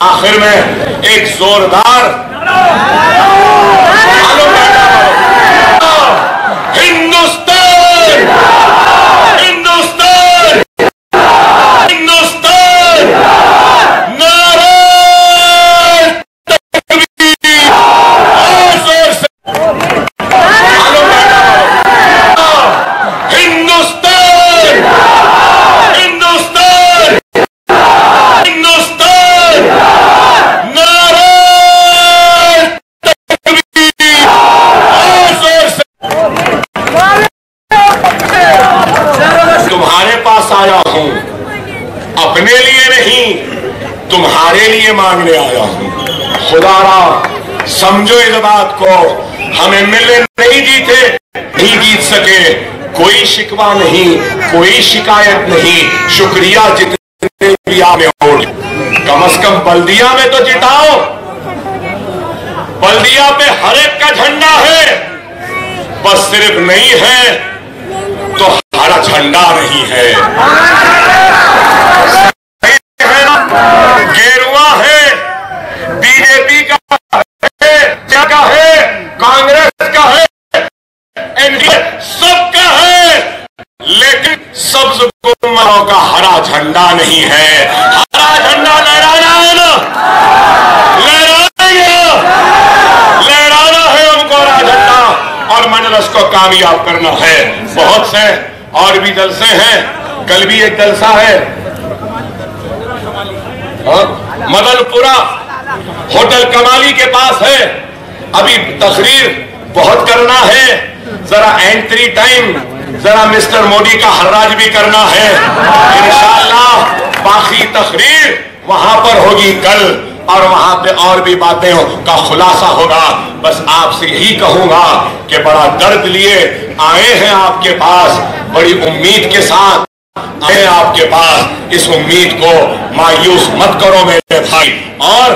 आखिर में एक जोरदार मालूम बैठा हिंदुस्तान हिंदुस्तान हिंदुस्तान नारे तकबीर और ज़ोर से मालूम बैठा हिंदुस्तान हिंदुस्तान हिंदुस्तान नारे तकबीर और ज़ोर से तुम्हारे पास आया हूँ अपने लिए नहीं, तुम्हारे लिए मांगने आया हूँ। खुदारा, समझो इस बात को। हमें मिले नहीं जीते, नहीं जीत सके। कोई शिकवा नहीं, कोई शिकायत नहीं। शुक्रिया जितने भी आपने कम अज कम बल्दिया में तो जिताओ। बल्दिया पे हर एक का झंडा है। बस सिर्फ़ नहीं है तो हरा झंडा नहीं है ना? गेरुआ है बीजेपी का है का है कांग्रेस का है एनडीए सबका है लेकिन सब्ज गुम्मरों का हरा झंडा नहीं है। हरा झंडा लहराना है ना? लहराएँगे लहराना है हमको हरा झंडा, और मंजलस को कामयाब करना है। बहुत से और भी जलसे हैं। कल भी एक जलसा है। हाँ? मदनपुरा होटल कमाली के पास है। अभी तकरीर बहुत करना है। जरा एंट्री टाइम जरा मिस्टर मोदी का हर्राज भी करना है। इंशाल्लाह बाकी तकरीर वहाँ पर होगी कल और वहाँ पे और भी बातें हो, का खुलासा होगा। बस आपसे यही कहूँगा कि बड़ा दर्द लिए आए हैं आपके पास बड़ी उम्मीद के साथ आए आपके पास। इस उम्मीद को मायूस मत करो मेरे भाई। और